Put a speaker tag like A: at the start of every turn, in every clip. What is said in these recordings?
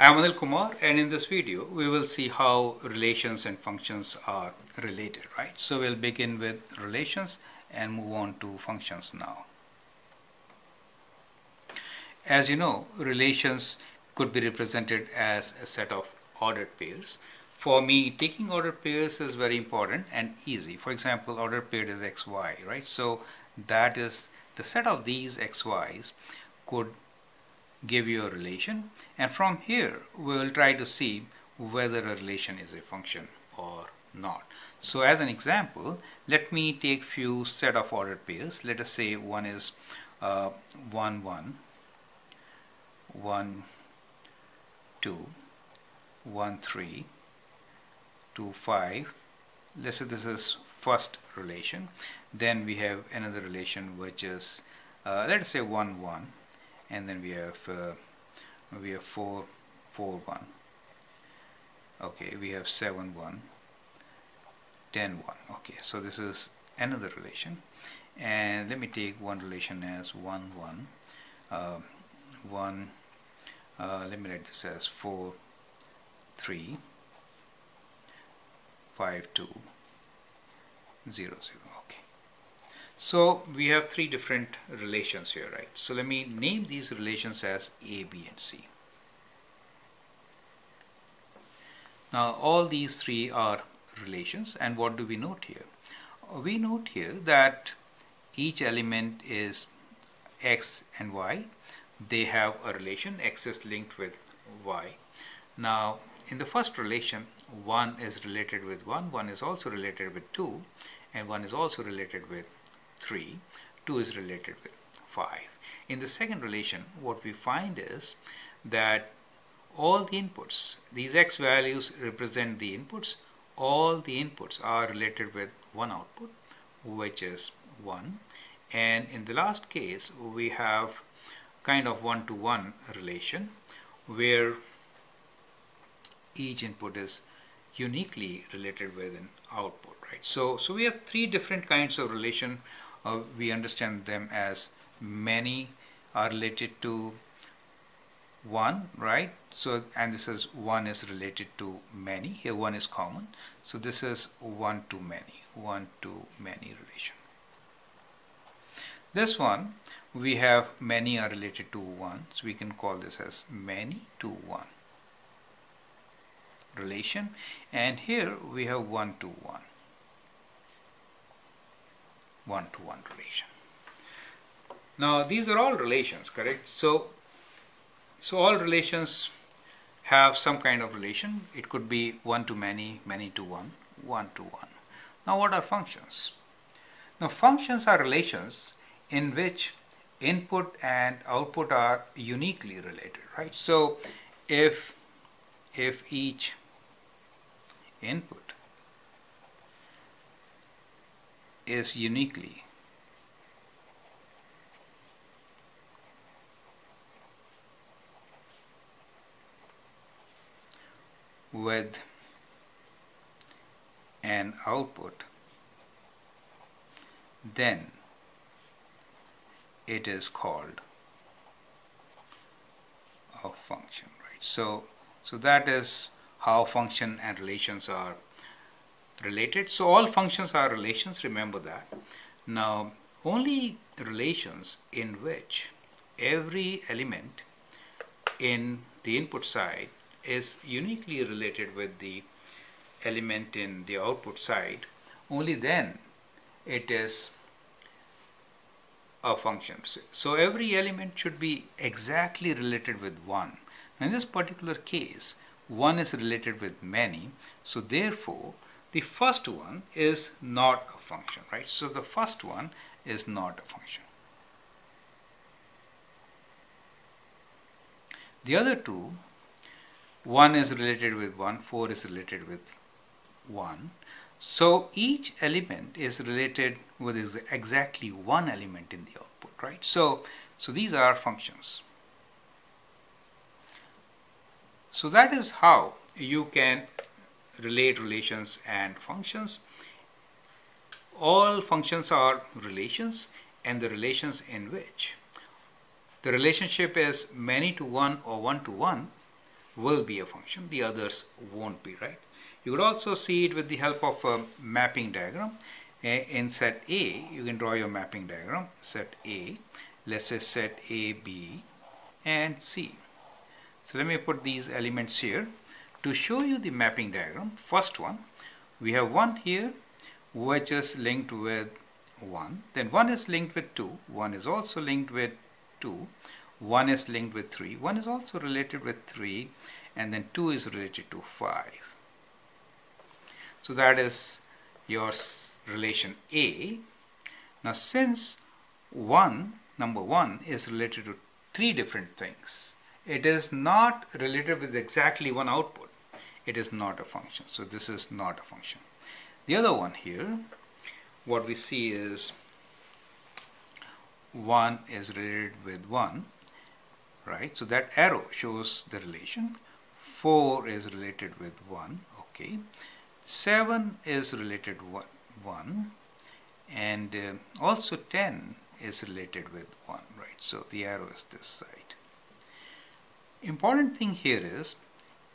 A: I am Anil Kumar and in this video we will see how relations and functions are related, right? So we'll begin with relations and move on to functions now. As you know, relations could be represented as a set of ordered pairs. For me, taking ordered pairs is very important and easy. For example, ordered pair is xy, right? So that is the set of these xy's could give you a relation and from here we will try to see whether a relation is a function or not. So as an example let me take few set of ordered pairs. Let us say one is uh, 1 1 1 2 1 3 2 5 let's say this is first relation. Then we have another relation which is uh, let us say 1 1 and then we have uh, we have 4 4 1 okay we have 7 1 10 1 okay so this is another relation. And let me take one relation as 1 1 uh, 1 uh, let me write this as 4 3 5 2 0 0 so we have three different relations here, right? So let me name these relations as A, B, and C. Now all these three are relations and what do we note here? We note here that each element is X and Y. They have a relation, X is linked with Y. Now in the first relation, 1 is related with 1, 1 is also related with 2, and 1 is also related with 3, 2 is related with 5. In the second relation, what we find is that all the inputs, these x values represent the inputs, all the inputs are related with one output, which is 1. And in the last case, we have kind of one-to-one -one relation where each input is uniquely related with an output, right? So, so we have three different kinds of relation uh, we understand them as many are related to one right? So and this is one is related to many. Here one is common. So this is one to many one to many relation. This one we have many are related to one so we can call this as many to one relation. And here we have one to one one-to-one -one relation. Now these are all relations, correct? So, so all relations have some kind of relation. It could be one to many, many to one, one to one. Now what are functions? Now functions are relations in which input and output are uniquely related, right? So if if each input is uniquely. With an output then it is called a function right? So so that is how function and relations are related. So all functions are relations, remember that. Now only relations in which every element in the input side is uniquely related with the element in the output side, only then it is a function. So every element should be exactly related with one. In this particular case, one is related with many, so therefore the first one is not a function, right? So the first one is not a function. The other two, 1 is related with 1, 4 is related with 1. So each element is related with exactly one element in the output, right? So, so these are functions. So that is how you can relate relations and functions. All functions are relations and the relations in which the relationship is many to one or one to one will be a function, the others won't be, right? You could also see it with the help of a mapping diagram. In set A, you can draw your mapping diagram, set A, let's say set A, B, and C. So let me put these elements here. To show you the mapping diagram, first one, we have one here which is linked with 1, then 1 is linked with 2, 1 is also linked with 2, 1 is linked with 3, 1 is also related with 3, and then 2 is related to 5. So that is your relation A. Now since 1, number 1 is related to three different things, it is not related with exactly one output. It is not a function. So this is not a function. The other one here, what we see is 1 is related with 1, right? So that arrow shows the relation. 4 is related with 1, okay. 7 is related with 1 and uh, also 10 is related with 1, right? So the arrow is this side. Important thing here is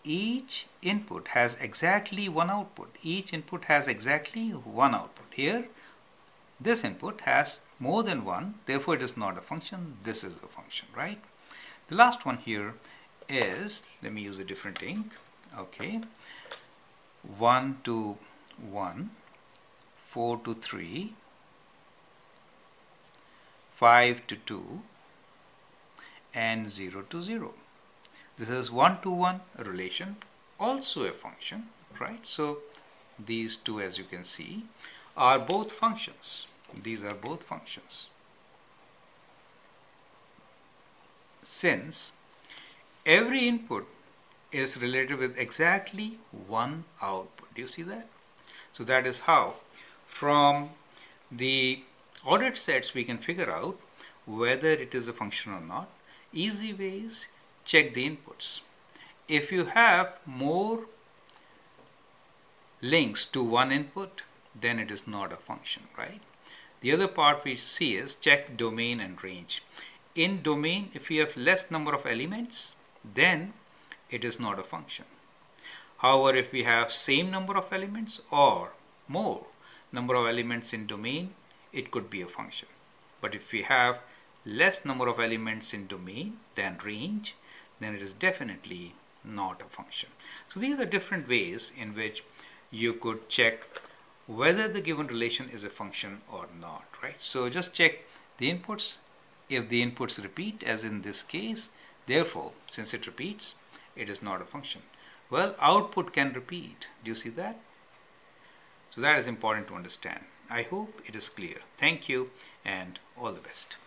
A: each input has exactly one output. Each input has exactly one output. Here, this input has more than one, therefore it is not a function, this is a function, right? The last one here is, let me use a different ink, okay, 1 to 1, 4 to 3, 5 to 2, and 0 to 0. This is one-to-one -one relation, also a function, right? So these two, as you can see, are both functions. These are both functions. Since every input is related with exactly one output. Do you see that? So that is how from the ordered sets we can figure out whether it is a function or not. Easy ways check the inputs. If you have more links to one input, then it is not a function, right? The other part we see is check domain and range. In domain, if you have less number of elements, then it is not a function. However, if we have same number of elements or more number of elements in domain, it could be a function. But if we have less number of elements in domain than range, then it is definitely not a function. So these are different ways in which you could check whether the given relation is a function or not, right? So just check the inputs. If the inputs repeat, as in this case, therefore, since it repeats, it is not a function. Well, output can repeat. Do you see that? So that is important to understand. I hope it is clear. Thank you and all the best.